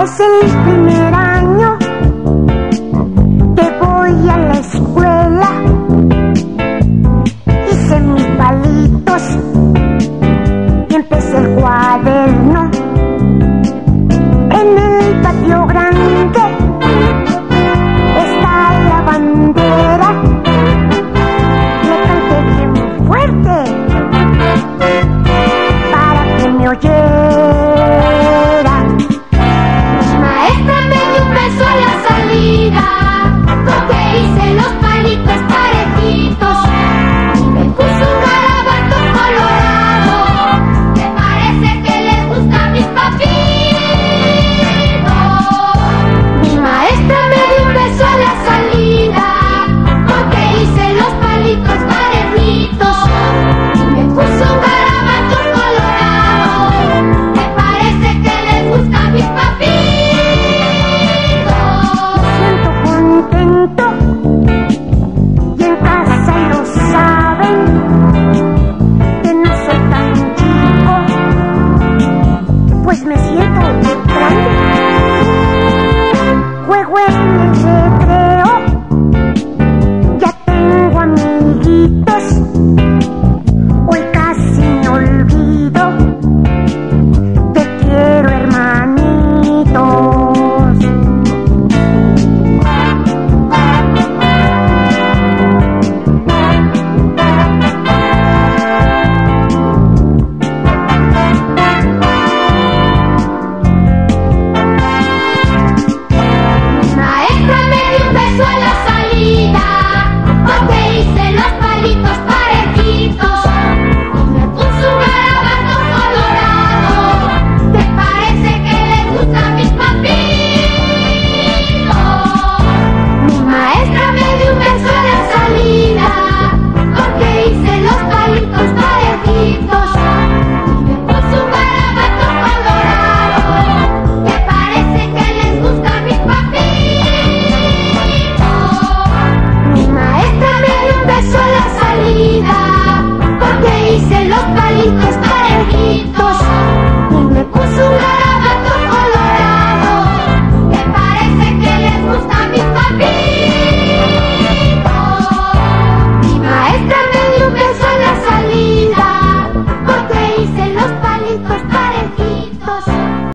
I'll a self -connect. Pusunga